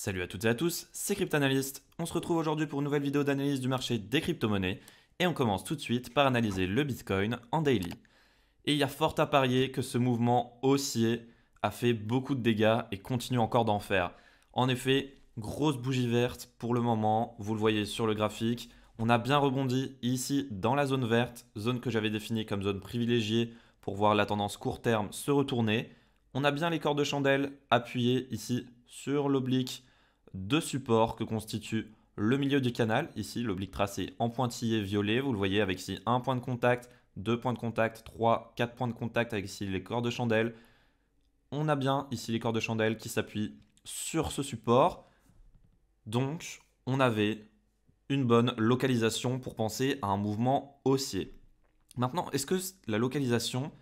Salut à toutes et à tous, c'est Cryptanalyst. On se retrouve aujourd'hui pour une nouvelle vidéo d'analyse du marché des crypto-monnaies et on commence tout de suite par analyser le Bitcoin en daily. Et il y a fort à parier que ce mouvement haussier a fait beaucoup de dégâts et continue encore d'en faire. En effet, grosse bougie verte pour le moment, vous le voyez sur le graphique. On a bien rebondi ici dans la zone verte, zone que j'avais définie comme zone privilégiée pour voir la tendance court terme se retourner. On a bien les cordes de chandelle appuyées ici sur l'oblique de support que constitue le milieu du canal. Ici, l'oblique tracé en pointillé violet. Vous le voyez avec ici un point de contact, deux points de contact, trois, quatre points de contact avec ici les cordes de chandelle. On a bien ici les cordes de chandelle qui s'appuient sur ce support. Donc, on avait une bonne localisation pour penser à un mouvement haussier. Maintenant, est-ce que la localisation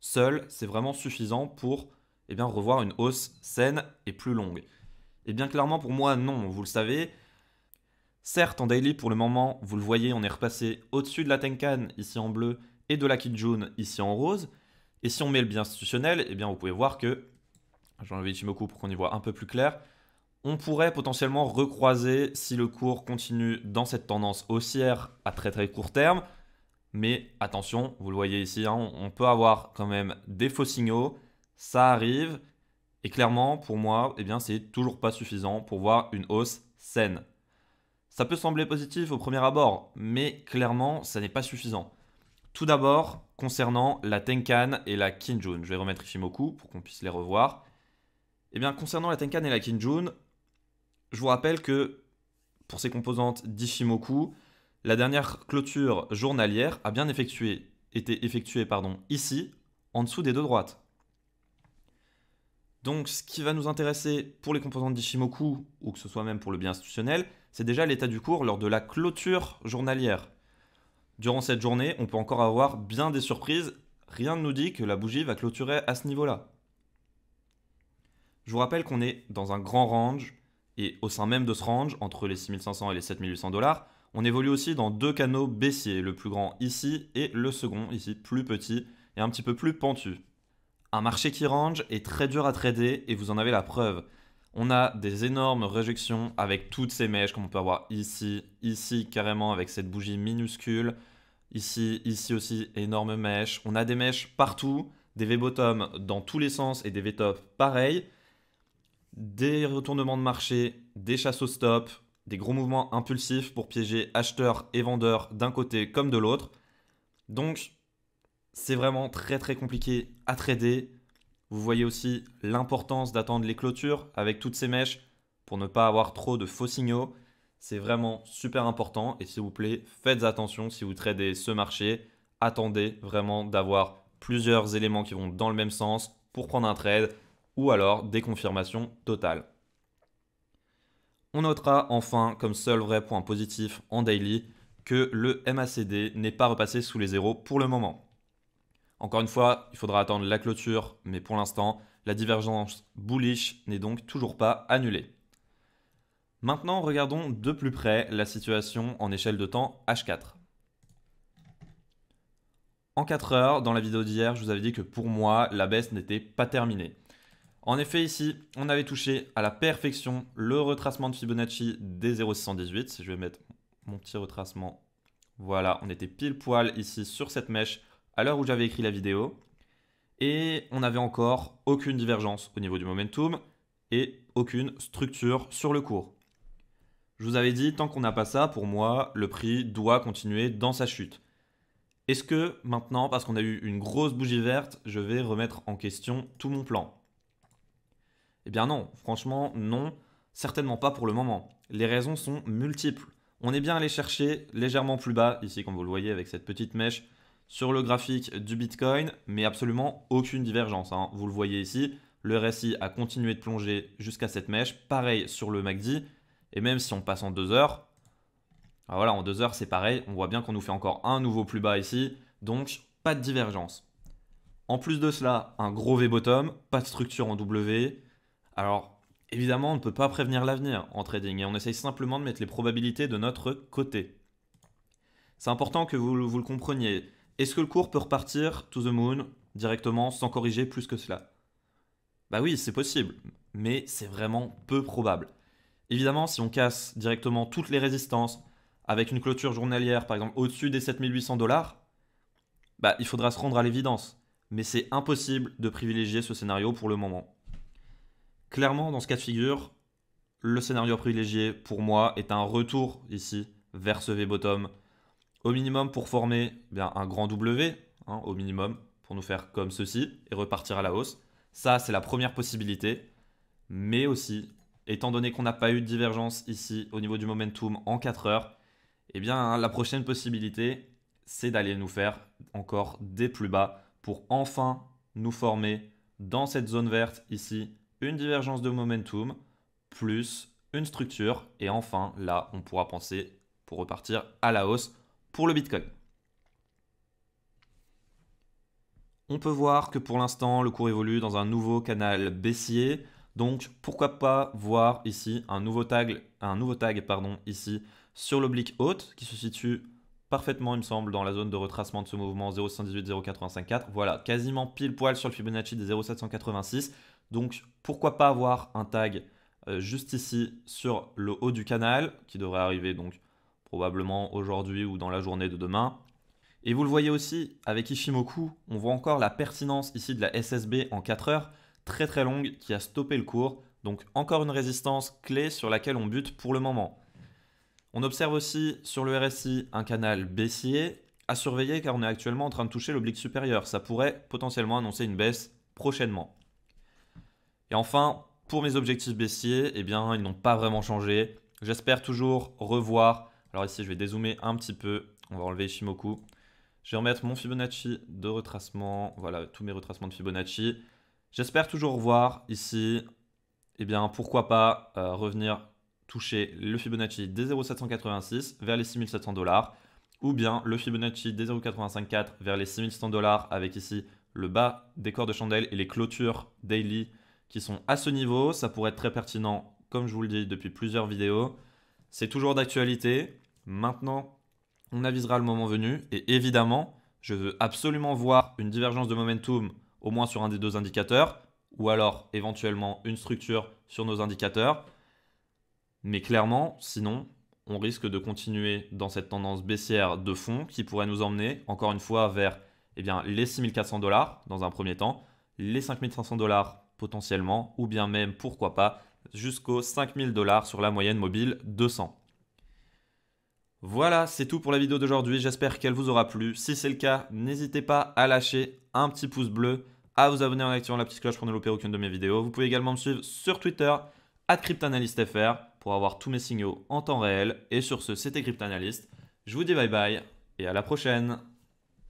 seule, c'est vraiment suffisant pour eh bien, revoir une hausse saine et plus longue? Eh bien, clairement, pour moi, non, vous le savez. Certes, en daily, pour le moment, vous le voyez, on est repassé au-dessus de la Tenkan, ici en bleu, et de la Kijun, ici en rose. Et si on met le bien institutionnel, eh bien, vous pouvez voir que, j'en avais Ichimoku pour qu'on y voit un peu plus clair, on pourrait potentiellement recroiser si le cours continue dans cette tendance haussière à très très court terme. Mais attention, vous le voyez ici, hein, on peut avoir quand même des faux signaux, ça arrive, et clairement, pour moi, eh bien, c'est toujours pas suffisant pour voir une hausse saine. Ça peut sembler positif au premier abord, mais clairement, ça n'est pas suffisant. Tout d'abord, concernant la Tenkan et la Kinjun, je vais remettre Ishimoku pour qu'on puisse les revoir. Eh bien, concernant la Tenkan et la Kinjun, je vous rappelle que pour ces composantes d'Ishimoku, la dernière clôture journalière a bien été effectuée pardon, ici, en dessous des deux droites. Donc ce qui va nous intéresser pour les composantes d'Ishimoku, ou que ce soit même pour le bien institutionnel, c'est déjà l'état du cours lors de la clôture journalière. Durant cette journée, on peut encore avoir bien des surprises, rien ne nous dit que la bougie va clôturer à ce niveau-là. Je vous rappelle qu'on est dans un grand range, et au sein même de ce range, entre les 6500 et les 7800 dollars, on évolue aussi dans deux canaux baissiers, le plus grand ici et le second ici, plus petit et un petit peu plus pentu. Un marché qui range est très dur à trader et vous en avez la preuve. On a des énormes réjections avec toutes ces mèches comme on peut avoir ici, ici carrément avec cette bougie minuscule, ici, ici aussi énorme mèche. On a des mèches partout, des V-bottom dans tous les sens et des V-top pareil. Des retournements de marché, des chasses au stop, des gros mouvements impulsifs pour piéger acheteurs et vendeurs d'un côté comme de l'autre. Donc c'est vraiment très très compliqué à trader. Vous voyez aussi l'importance d'attendre les clôtures avec toutes ces mèches pour ne pas avoir trop de faux signaux. C'est vraiment super important et s'il vous plaît, faites attention si vous tradez ce marché. Attendez vraiment d'avoir plusieurs éléments qui vont dans le même sens pour prendre un trade ou alors des confirmations totales. On notera enfin comme seul vrai point positif en daily que le MACD n'est pas repassé sous les zéros pour le moment. Encore une fois, il faudra attendre la clôture, mais pour l'instant, la divergence bullish n'est donc toujours pas annulée. Maintenant, regardons de plus près la situation en échelle de temps H4. En 4 heures, dans la vidéo d'hier, je vous avais dit que pour moi, la baisse n'était pas terminée. En effet, ici, on avait touché à la perfection le retracement de Fibonacci des 0,618. Si je vais mettre mon petit retracement, voilà, on était pile poil ici sur cette mèche à l'heure où j'avais écrit la vidéo. Et on n'avait encore aucune divergence au niveau du momentum et aucune structure sur le cours. Je vous avais dit, tant qu'on n'a pas ça, pour moi, le prix doit continuer dans sa chute. Est-ce que maintenant, parce qu'on a eu une grosse bougie verte, je vais remettre en question tout mon plan? Eh bien non, franchement non, certainement pas pour le moment. Les raisons sont multiples. On est bien allé chercher légèrement plus bas, ici comme vous le voyez avec cette petite mèche, sur le graphique du Bitcoin, mais absolument aucune divergence. Hein. Vous le voyez ici, le RSI a continué de plonger jusqu'à cette mèche. Pareil sur le MACD. Et même si on passe en deux heures, ah, voilà, en deux heures c'est pareil. On voit bien qu'on nous fait encore un nouveau plus bas ici. Donc pas de divergence. En plus de cela, un gros V-bottom, pas de structure en W. Alors évidemment, on ne peut pas prévenir l'avenir en trading et on essaye simplement de mettre les probabilités de notre côté. C'est important que vous, vous le compreniez. Est-ce que le cours peut repartir to the moon directement sans corriger plus que cela? Bah oui, c'est possible, mais c'est vraiment peu probable. Évidemment, si on casse directement toutes les résistances avec une clôture journalière, par exemple au-dessus des 7800 dollars, bah, il faudra se rendre à l'évidence. Mais c'est impossible de privilégier ce scénario pour le moment. Clairement, dans ce cas de figure, le scénario privilégié pour moi est un retour ici vers ce V-bottom au minimum pour former eh bien, un grand W, hein, au minimum, pour nous faire comme ceci et repartir à la hausse. Ça, c'est la première possibilité. Mais aussi, étant donné qu'on n'a pas eu de divergence ici au niveau du momentum en 4 heures, eh bien, la prochaine possibilité, c'est d'aller nous faire encore des plus bas pour enfin nous former dans cette zone verte ici une divergence de momentum plus une structure et enfin là on pourra penser pour repartir à la hausse pour le Bitcoin. On peut voir que pour l'instant le cours évolue dans un nouveau canal baissier donc pourquoi pas voir ici un nouveau tag, un nouveau tag pardon, ici sur l'oblique haute qui se situe parfaitement, il me semble, dans la zone de retracement de ce mouvement 0,118-0,854. Voilà, quasiment pile poil sur le Fibonacci des 0,786. Donc pourquoi pas avoir un tag euh, juste ici sur le haut du canal qui devrait arriver donc probablement aujourd'hui ou dans la journée de demain. Et vous le voyez aussi avec Ishimoku, on voit encore la pertinence ici de la SSB en 4 heures très très longue qui a stoppé le cours. Donc encore une résistance clé sur laquelle on bute pour le moment. On observe aussi sur le RSI un canal baissier à surveiller car on est actuellement en train de toucher l'oblique supérieur. Ça pourrait potentiellement annoncer une baisse prochainement. Et enfin, pour mes objectifs baissiers, eh bien, ils n'ont pas vraiment changé. J'espère toujours revoir. Alors ici, je vais dézoomer un petit peu. On va enlever Ishimoku. Je vais remettre mon Fibonacci de retracement. Voilà, tous mes retracements de Fibonacci. J'espère toujours voir ici, eh bien, pourquoi pas euh, revenir toucher le Fibonacci des 0,786 vers les 6700 dollars, ou bien le Fibonacci des 0,854 vers les 6100 dollars avec ici le bas des corps de chandelle et les clôtures daily qui sont à ce niveau. Ça pourrait être très pertinent, comme je vous le dis depuis plusieurs vidéos. C'est toujours d'actualité. Maintenant, on avisera le moment venu. Et évidemment, je veux absolument voir une divergence de momentum au moins sur un des deux indicateurs, ou alors éventuellement une structure sur nos indicateurs. Mais clairement, sinon, on risque de continuer dans cette tendance baissière de fond qui pourrait nous emmener, encore une fois, vers eh bien, les 6400 dollars dans un premier temps, les 5500 dollars potentiellement, ou bien même, pourquoi pas, jusqu'aux 5000 dollars sur la moyenne mobile 200. Voilà, c'est tout pour la vidéo d'aujourd'hui. J'espère qu'elle vous aura plu. Si c'est le cas, n'hésitez pas à lâcher un petit pouce bleu, à vous abonner en activant la petite cloche pour ne louper aucune de mes vidéos. Vous pouvez également me suivre sur Twitter, CryptAnalystFR, pour avoir tous mes signaux en temps réel. Et sur ce, c'était CryptAnalyst. Je vous dis bye bye et à la prochaine